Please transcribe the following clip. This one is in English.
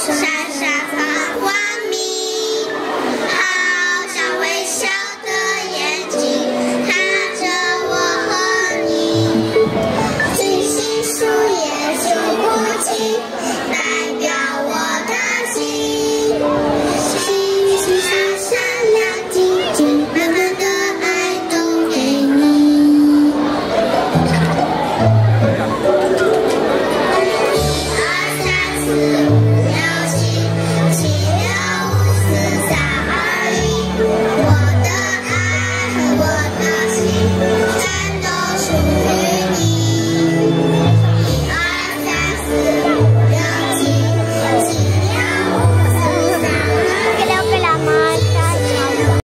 Santa.